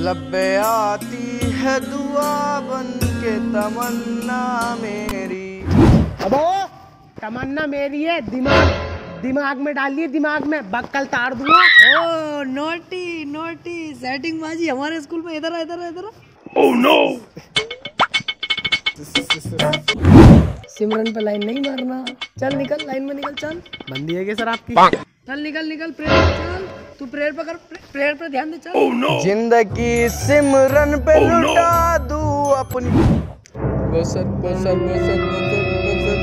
लब्बे आती है दुआ बन के तमन्ना मेरी। अब तमन्ना मेरी है दिमाग दिमाग में डालिए दिमाग में बक्कल तार दूँगा। ओ नोटी नोटी सेटिंग बाजी हमारे स्कूल में इधर आ, इधर आ, इधर आ। सिमरन पे लाइन नहीं मारना। चल निकल लाइन में निकल चल। बंदी है क्या सर आपकी? चल निकल निकल प्रेम चल। तू प्रेयर पे कर प्रेयर पर ध्यान दे चल। ज़िंदगी सिमरन पे लुटा दूँ अपनी। बसर बसर बसर बसर बसर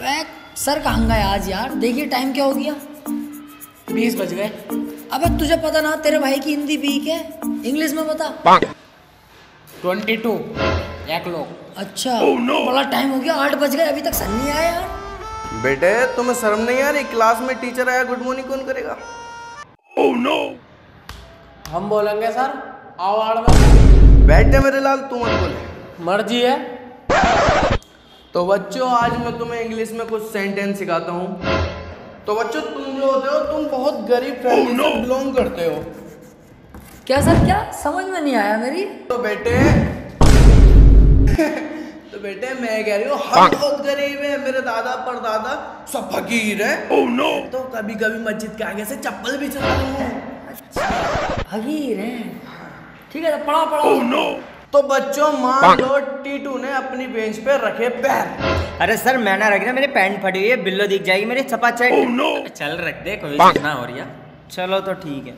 बैक सर कहाँ गए आज यार? देखिए टाइम क्या हो गया। बीस बज गए। अबे तुझे पता ना तेरे भाई की हिंदी वीक है। इंग्लिश में बता। ट्वेंटी टू एक लोग। अच्छा बड़ा टाइम हो गया आठ बज गए। अभी तक सन नहीं आया यार। बेटे तुम्हें शर्म नहीं आ रही? क्लास में टीचर आया गुड मॉर्निंग कौन करेगा? Oh, no. हम बोलेंगे सर आवाड़ में। बैठ मेरे लाल तू मत बोले। मर्ज़ी है। तो बच्चों आज मैं तुम्हें इंग्लिश में कुछ सेंटेंस सिखाता हूँ। तो बच्चों तुम जो होते हो तुम बहुत गरीब फैमिली से बिलोंग करते हो। क्या सर क्या? समझ में नहीं आया मेरी। तो बेटे बेटे मैं कह रही हूँ हम बहुत गरीब है मेरे दादा परदादा सब फकीर है। Oh, no. तो कभी कभी मस्जिद के आगे से चप्पल भी चला फकीर है। ठीक है तो पढ़ा पढ़ा। तो बच्चों मान लो टीटू ने अपनी बेंच पे रखे पैर। अरे सर मैंने रख दिया मेरी पैंट फटी हुई है बिल्लो दिख जाएगी मेरी छपा चेक। चल रख दे कोई हो। रही है। चलो तो ठीक है।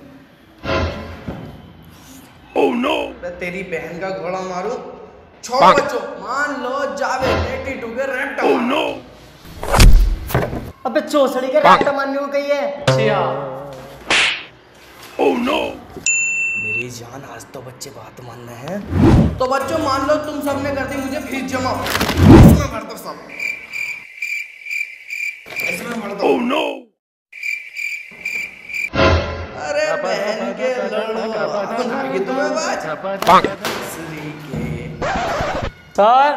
मैं तेरी बहन का घोड़ा मारू। छोड़ बच्चों मान लो ने टीटू के रैप्ट अबे चौसड़ी के रैप्ट मारने को कही है? मेरी जान आज तो बच्चे बात मान रहे हैं। तो बच्चों मान लो तुम सबने कर दी मुझे फ़ीस जमा। इसमें भर दो सब। इसमें भर दो। अरे बहन के लड़ो। अब तुम्हें बात सर।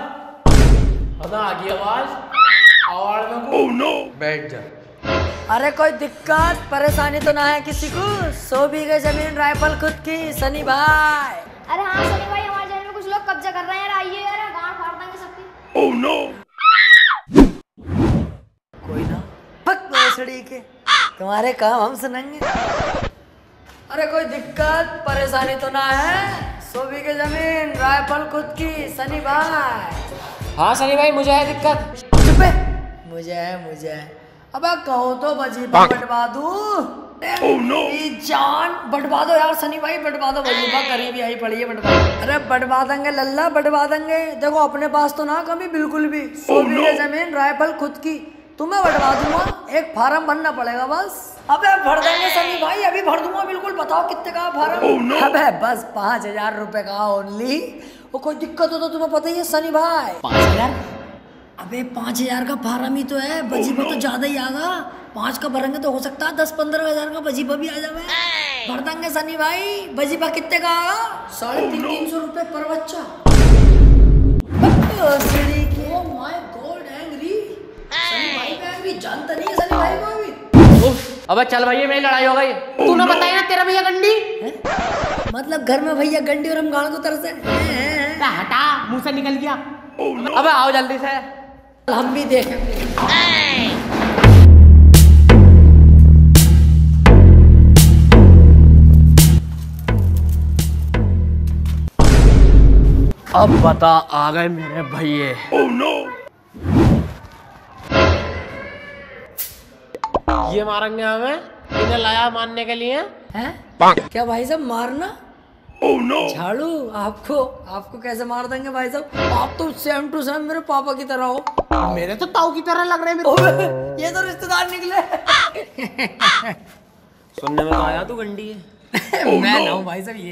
पता आ गई आवाज़। आवाड़ में बैठ जा। अरे कोई दिक्कत परेशानी तो ना है किसी को। सौ बीघे ज़मीन राइफल खुद की सनी भाई। अरे हाँ सनी भाई हमारे ज़मीन में कुछ लोग कब्जा कर रहे हैं। यार आइए यार गांड फाड़ देंगे सबकी। ओह नो कोई ना। फक भोसड़ी के। तुम्हारे काम हम सुनेंगे। अरे कोई दिक्कत परेशानी तो ना है। सौ बीघे ज़मीन राइफल खुद की सनी भाई। हाँ सनी भाई मुझे है दिक्कत। चुप मुझे है मुझे है। अबे कहो तो वजीफा बटवा दू। मेरी जान बटवा दो यार सनी भाई बटवा दो। वजीफा करीबी आई पड़ी है बटवा दो। अरे बटवा देंगे लल्ला बटवा देंगे। देखो अपने पास तो ना कमी बिल्कुल भी। सौ बीघे ज़मीन राइफल खुद की। तुम्हें बटवा दूँगा। एक फार्म भरना पड़ेगा बस। अबे भर देंगे सनी भाई अभी भर दूँगा बिल्कुल बताओ कितने का फार्म। Oh, no. अबे बस पाँच हज़ार रुपए का ओनली वो कोई दिक्कत हो तो तुम्हें पता ही है सनी भाई। पाँच हज़ार? अबे पाँच हज़ार का फार्म ही तो है। वजीफा तो ज़्यादा ही आगा। पाँच का भरेंगे तो हो सकता है दस पंद्रह हज़ार का वजीफा भी आ जावे भर देंगे सनी भाई। वजीफा कितने का आगा? साढ़े तीन तीन सौ रुपए पर बच्चा श्री के माय गॉड एंग्री सनी भाई पे एंग्री जानता नहीं है सनी भाई को अभी। अबे चल भाई मेरी लड़ाई हो गई। तूने बताया ना तेरा भैया गंडी। मतलब घर में भैया गंडी और हम गाड़ को तरसे हटा मुँह से निकल गया। अबे आओ जल्दी से। हम भी देखेंगे अब बता आ गए मेरे भैये। ये मारेंगे हमें इन्हें लाया मारने के लिए। हैं? क्या भाई साहब मारना? झाड़ू आपको आपको कैसे मार देंगे भाई साहब? आप तो सेम टू सेम मेरे पापा की तरह हो। मेरे तो ताऊ की तरह लग रहे हैं ओए, ये तो रिश्तेदार निकले। सुनने में आया तू गंडी? है मैं ना हूँ भाई साहब ये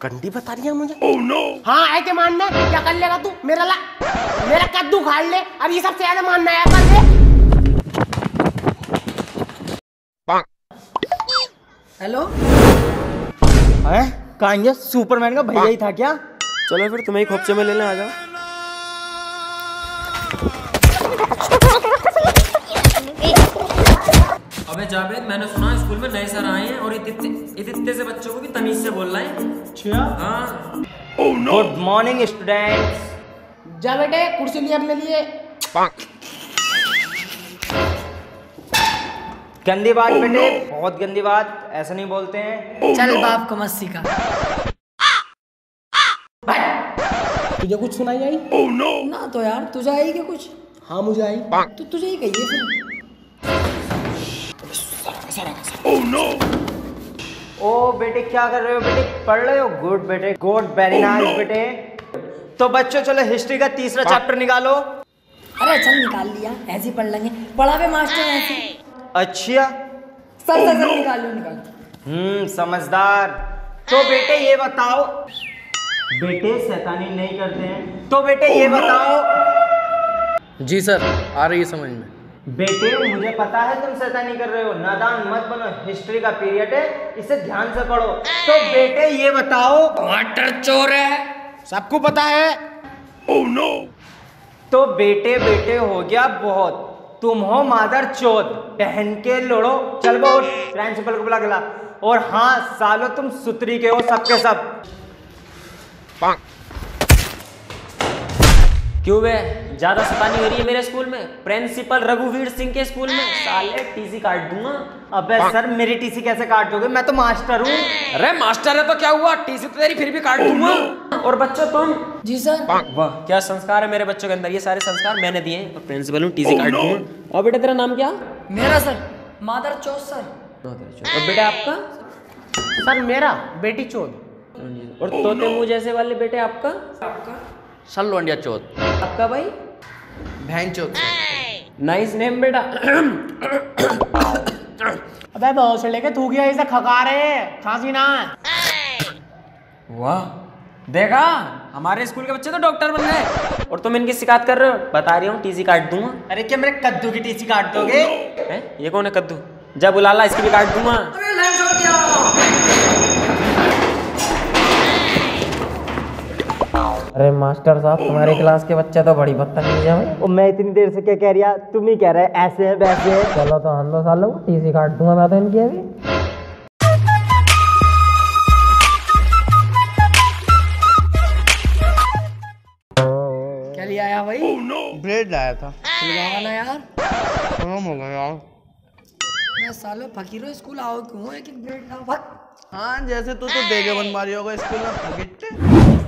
गंडी बता रही है मुझे। Oh, no. हाँ ऐसे मानना क्या कर लेगा तू? मेरा ला मेरा कद्दू खाड़ ले। अब ये सबसे ज़्यादा मानना है कर ले हेलो है? कहाँ ये सुपरमैन का भैया ही था क्या? चलो फिर तुम्हें खोपचे में लेने आ जाओ। अबे जावेद मैंने सुना स्कूल में नए सर आए हैं और इतने इतने से बच्चों को भी तमीज से बोल रहे हैं। अच्छा? हाँ। गुड मॉर्निंग स्टूडेंट्स जा बेटे कुर्सी लिए अपने लिए। गंदी बात बेटे बहुत गंदी बात ऐसा नहीं बोलते हैं। चल बाप को मत सिखा तुझे कुछ सुनाई आई? oh no. ना तो यार तुझे आई क्या कुछ? हाँ मुझे आई। तो तुझे ही कहिए फिर। ओ बेटे क्या कर रहे हो बेटे? पढ़ रहे हो? गुड बेटे गुड वेरी नाइस बेटे। तो बच्चों चलो हिस्ट्री का तीसरा चैप्टर निकालो। अरे चल निकाल लिया ऐसे ही पढ़ लेंगे। पढ़ा भी मास्टर ऐसे। अच्छा सर सर सर निकाल लो हम्म समझदार। तो बेटे ये बताओ। बेटे शैतानी नहीं करते हैं। तो बेटे ये बताओ। जी सर आ रही है समझ में। बेटे मुझे पता है तुम शैतानी कर रहे हो। नादान मत बनो हिस्ट्री का पीरियड है इसे ध्यान से पढ़ो। तो बेटे ये बताओ। टमाटर चोर है। सबको पता है? तो बेटे बेटे हो गया बहुत। तुम हो मादर चोद पहन के लोड़ो। चल बो प्रिंसिपल को बुला गला और हाँ सालो तुम सुतरी के हो सबके सब, के सब क्यों बे ज़्यादा शैतानी हो रही है मेरे स्कूल में। प्रिंसिपल रघुवीर सिंह के स्कूल में। साले टीसी काट दूँगा। अबे सर मेरी टीसी कैसे काट दोगे मैं तो मास्टर हूँ। अरे मास्टर है तो क्या हुआ? टीसी तो तेरी फिर भी काट दूँगा। और बच्चों तुम? जी सर। वाह क्या संस्कार है मेरे बच्चों के अंदर? ये सारे संस्कार मैंने दिए हैं। और प्रिंसिपल हूँ टीसी काट दूँगा। और बेटा तेरा नाम क्या? मेरा सर मादर चौथ सर। मादर और बेटा आपका? सर मेरा बेटी चोद और तोते मुँह जैसे वाले बेटे आपका? आपका? सल लोंडिया चौथ आपका भाई बहन चौथ नाइस नेम बेटा अबे भौसले के थूक गया इसे खका रहे खांसी ना वाह देखा हमारे स्कूल के बच्चे तो डॉक्टर बन गए और तुम इनकी शिकायत कर रहे हो बता रही हूँ टीसी काट दूँगा अरे क्या मेरे कद्दू की टीसी काट दोगे हैं ये कौन है कद्दू जब बुला ला इसकी भी काट दूँगा अरे मास्टर साहब तुम्हारी क्लास के बच्चे तो बड़ी बदतमीज है भाई। मैं इतनी देर से क्या कह रहा तुम ही कह रहे ऐसे है वैसे है। चलो तो हम दो सालों टीसी काट दूँगा मैं तो इनकी अभी। क्या लिया आया भाई? ब्रेड लाया था। ना यार। खत्म हो गया यार। मैं सालों फकीरों स्कूल आओ क्यों? एक एक ब्रेड हाँ जैसे तू तो देगे बन मारी होगा स्कूल में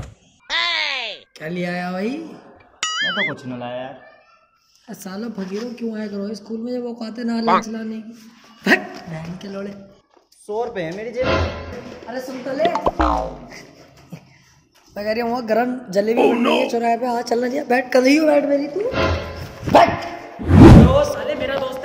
क्या लिया आया भाई? मैं तो कुछ न लाया यार। सालों फकीरों क्यों आया करो? स्कूल में जब वो कहते ना लंच लाने की। बहन के लोड़े। सौ रुपए है मेरी जेब अरे सुन तो ले। मैं कह रही हूँ गरम जलेबी रही है चौराहे पे हाँ चलना चाहिए। बैठ कर रही हो बैठ मेरी तू। बैठ। तो साले मेरा दोस्त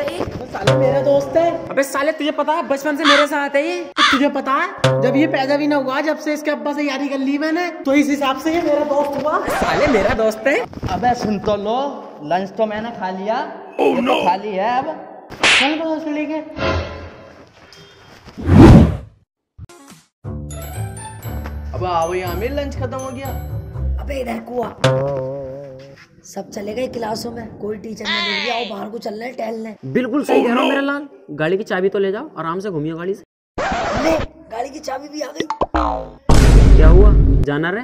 साले मेरा दोस्त है। अबे साले तुझे पता है बचपन से मेरे साथ है ये? तो तुझे पता है? जब ये पैदा भी ना हुआ जब से इसके अब्बा से यारी कर ली मैंने तो इस हिसाब से ये मेरा दोस्त हुआ। साले मेरा दोस्त है? अबे सुन तो लो लंच तो मैंने खा लिया। ये तो खाली है अब। चल भौसले के अब आओ यहाँ में लंच खत्म हो गया। अबे इधर कुआ। सब चले गए क्लासों में। कोई टीचर नहीं देख गया आओ बाहर को चल रहे टहलने बिल्कुल सही कह रहा हूँ मेरा लाल। गाड़ी की चाबी तो ले जाओ आराम से घूमियो गाड़ी से। ले गाड़ी की चाबी भी आ गई। क्या हुआ? जाना रहे?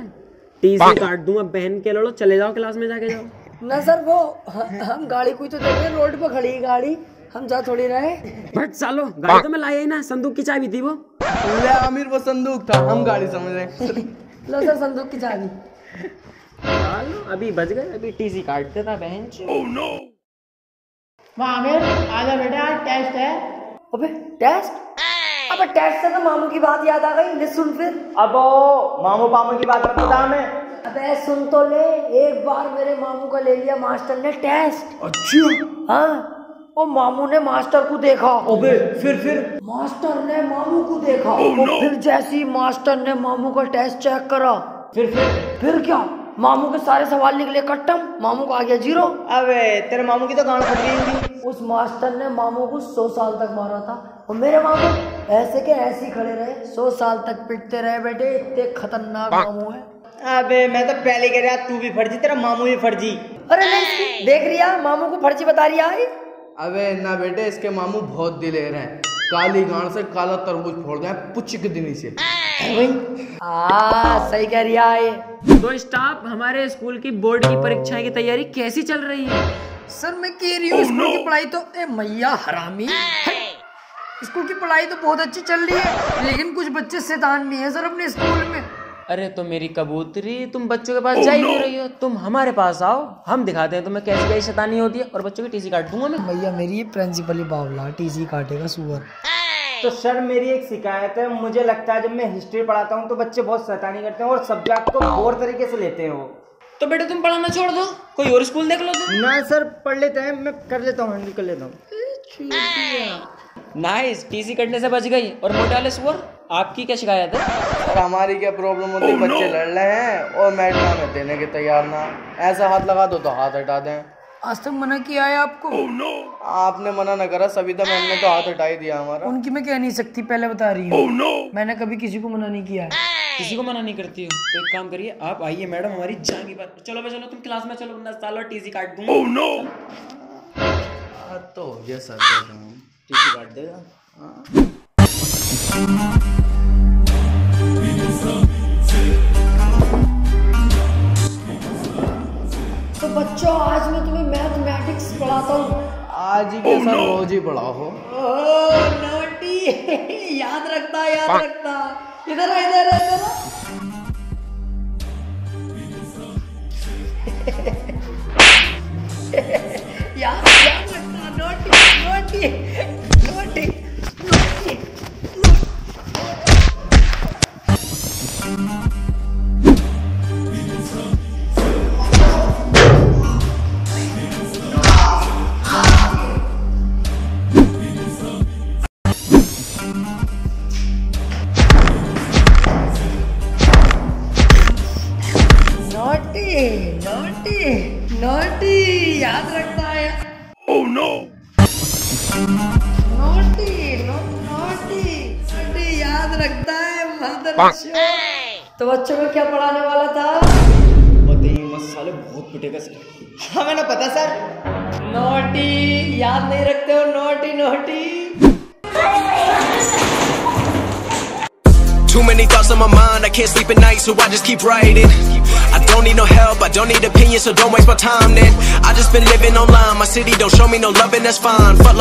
टीसी काट दूँगा बहन के लड़ो चले जाओ क्लास में जाके जाओ। ना सर वो हम गाड़ी कोई तो देख रहे रोड पर खड़ी गाड़ी। हम जा थोड़ी रहे बट सालो गाड़ी तो मैं लाया ही ना संदूक की चाबी थी वो। ले आमिर वो संदूक था हम गाड़ी समझ रहे लो सर संदूक की चाबी। अभी बच गए अभी टीसी बहन आमिर आजा बेटा आज टेस्ट है। अबे टेस्ट अबे टेस्ट से तो मामू की बात याद आ गई ले सुन फिर। अब मामू पामू की बात हमें अबे सुन तो ले एक बार मेरे मामू का ले लिया मास्टर ने टेस्ट अच्छा? हाँ वो मामू ने मास्टर को देखा। अबे फिर फिर? मास्टर ने मामू को देखा। और फिर जैसे ही मास्टर ने मामू का टेस्ट चेक करा फिर फिर? फिर क्या? मामू के सारे सवाल निकले कट्टम मामू का आ गया ज़ीरो। अबे तेरे मामू की तो गांड फट गई होगी उस मास्टर ने मामू को सौ साल तक मारा था। और मेरे मामू ऐसे के ऐसे ही खड़े रहे। सौ साल तक पिटते रहे बेटे। इतने खतरनाक मामू है। अबे मैं तो पहले कह रहा तू भी फर्जी तेरा मामू भी फर्जी। अरे नहीं देख रिया मामू को फर्जी बता रही आई अबे ना बेटे इसके मामू बहुत दिलेर हैं काली गांड से काला तरबूज फोड़ गए पुचिक के दिनी से। आ सही कह रिया है तो स्टाफ हमारे स्कूल की बोर्ड की परीक्षा की तैयारी कैसी चल रही है? सर मैं कह रही हूँ स्कूल की पढ़ाई तो ए मैया हरामी। स्कूल की पढ़ाई तो बहुत अच्छी चल रही है लेकिन कुछ बच्चे शैतान भी हैं सर अपने स्कूल में। अरे तो मेरी कबूतरी तुम बच्चों के पास जा ही क्यों रही हो? तुम हमारे पास आओ हम दिखाते हैं तुम्हें कैसी कैसी शैतानी होती है और बच्चों की टीसी काट दूँगा मैं। भैया मेरी प्रिंसिपल ही बावला टीसी काटेगा सुअर। तो सर मेरी एक शिकायत है। मुझे लगता है जब मैं हिस्ट्री पढ़ाता हूँ तो बच्चे बहुत शैतानी करते हैं और सब्जेक्ट को बोर तरीके से लेते हो तो बेटे तुम पढ़ाना छोड़ दो कोई और स्कूल देख लो तुम। ना सर पढ़ लेते हैं मैं कर लेता हूँ हैंडल कर लेता हूँ। नाइस टीसी कटने से बच गई। और मोटे वाले सुअर आपकी क्या शिकायत है? और हमारी क्या प्रॉब्लम होती? है बच्चे लड़ रहे हैं और मैडम हमें देने के तैयार ना। ऐसा हाथ लगा दो तो हाथ हटा दें। आज तक मना किया है आपको? Oh, no. आपने मना न करा सविता मैम ने तो हाथ हटा ही दिया हमारा। उनकी मैं कह नहीं सकती पहले बता रही हूँ। Oh, no. मैंने कभी किसी को मना नहीं किया है। किसी को मना नहीं करती हूँ। तो एक काम करिए आप आइए मैडम हमारी जान की बात चलो बे चलो तुम क्लास में चलो सालों टीसी काट दूँगा। हाँ, तो हो गया सर। टीसी काट देगा तो बच्चों आज मैं तुम्हें मैथमेटिक्स पढ़ाता हूँ। आज ही के सर रोज ही पढ़ा हो नोटी याद रखता याद रखता इधर आ, इधर आ, इधर याद याद रखता नोटी नोटी तो बच्चों को क्या पढ़ाने वाला था साले बहुत पिटेगा सर हाँ मैंने पता सर नोटी याद नहीं रखते हो naughty naughty Too many thoughts on my mind, I can't sleep at night, so I just keep writing. I don't need no help, I don't need opinions, so don't waste my time then. I just been living online, my city don't show me no love, and that's fine. Fuck